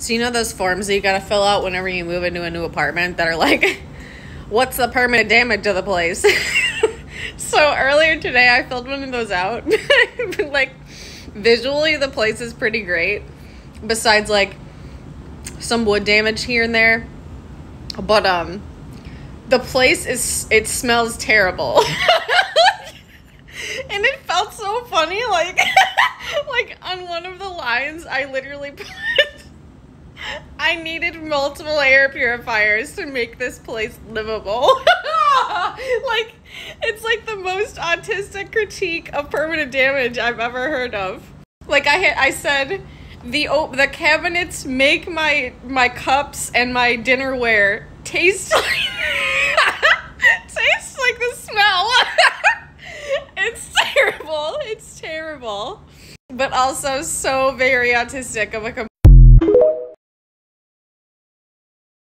So you know those forms that you gotta fill out whenever you move into a new apartment that are like, what's the permanent damage to the place? so earlier today I filled one of those out. like visually the place is pretty great. Besides like some wood damage here and there. But um the place is it smells terrible. and it felt so funny like like on one of the lines I literally put I needed multiple air purifiers to make this place livable. like it's like the most autistic critique of permanent damage I've ever heard of. Like I had, I said the oh, the cabinets make my my cups and my dinnerware taste like taste like the smell. it's terrible. It's terrible. But also so very autistic of a